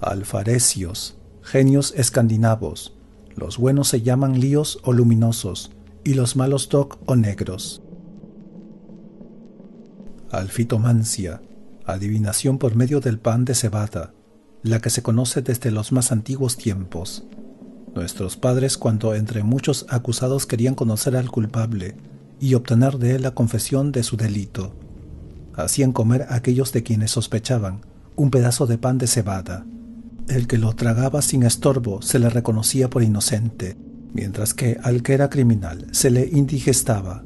Alfaresios, genios escandinavos, los buenos se llaman líos o luminosos y los malos toc o negros. Alfitomancia, adivinación por medio del pan de cebada, la que se conoce desde los más antiguos tiempos. Nuestros padres, cuando entre muchos acusados querían conocer al culpable y obtener de él la confesión de su delito, hacían comer a aquellos de quienes sospechaban un pedazo de pan de cebada el que lo tragaba sin estorbo se le reconocía por inocente, mientras que al que era criminal se le indigestaba.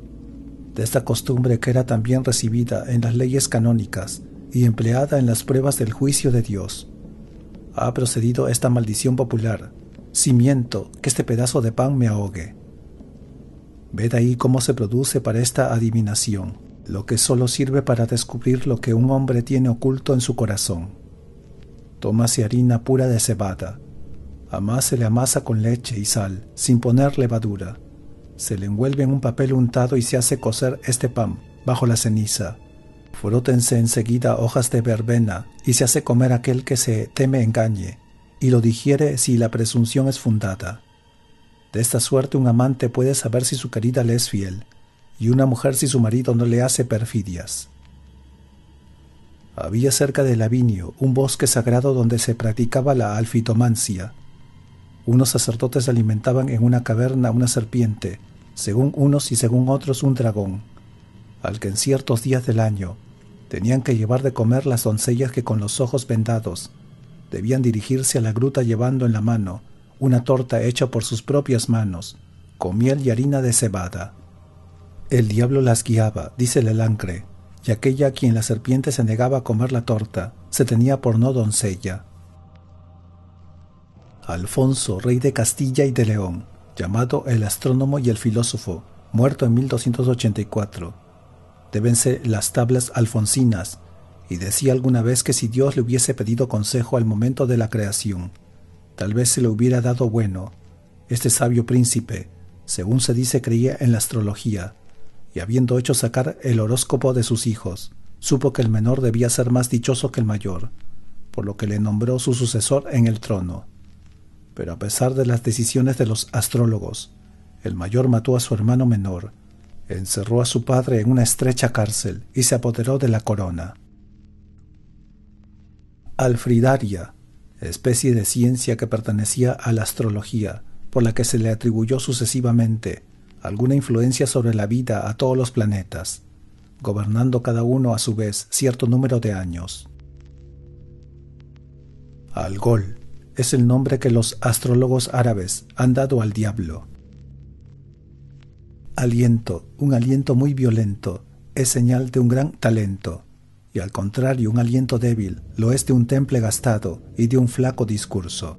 De esta costumbre que era también recibida en las leyes canónicas y empleada en las pruebas del juicio de Dios, ha procedido esta maldición popular, cimiento que este pedazo de pan me ahogue. Ved ahí cómo se produce para esta adivinación, lo que solo sirve para descubrir lo que un hombre tiene oculto en su corazón. Tómase harina pura de cebada. Además se le amasa con leche y sal, sin poner levadura. Se le envuelve en un papel untado y se hace cocer este pan bajo la ceniza. Frótense enseguida hojas de verbena y se hace comer aquel que se teme engañe, y lo digiere si la presunción es fundada. De esta suerte un amante puede saber si su querida le es fiel, y una mujer si su marido no le hace perfidias. Había cerca de Lavinio un bosque sagrado donde se practicaba la alfitomancia. Unos sacerdotes alimentaban en una caverna una serpiente, según unos y según otros un dragón, al que en ciertos días del año tenían que llevar de comer las doncellas que con los ojos vendados debían dirigirse a la gruta llevando en la mano una torta hecha por sus propias manos, con miel y harina de cebada. El diablo las guiaba, dice el elancre, y aquella a quien la serpiente se negaba a comer la torta se tenía por no doncella. Alfonso, rey de Castilla y de León, llamado el astrónomo y el filósofo, muerto en 1284. Deben las tablas alfonsinas, y decía alguna vez que si Dios le hubiese pedido consejo al momento de la creación, tal vez se le hubiera dado bueno. Este sabio príncipe, según se dice, creía en la astrología, y habiendo hecho sacar el horóscopo de sus hijos, supo que el menor debía ser más dichoso que el mayor, por lo que le nombró su sucesor en el trono. Pero a pesar de las decisiones de los astrólogos, el mayor mató a su hermano menor, encerró a su padre en una estrecha cárcel y se apoderó de la corona. Alfridaria, especie de ciencia que pertenecía a la astrología, por la que se le atribuyó sucesivamente alguna influencia sobre la vida a todos los planetas, gobernando cada uno a su vez cierto número de años. Algol es el nombre que los astrólogos árabes han dado al diablo. Aliento, un aliento muy violento, es señal de un gran talento, y al contrario un aliento débil lo es de un temple gastado y de un flaco discurso.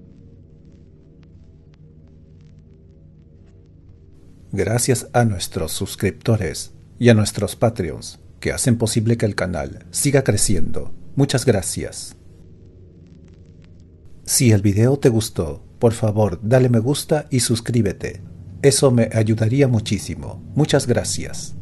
Gracias a nuestros suscriptores y a nuestros Patreons que hacen posible que el canal siga creciendo. Muchas gracias. Si el video te gustó, por favor dale me gusta y suscríbete. Eso me ayudaría muchísimo. Muchas gracias.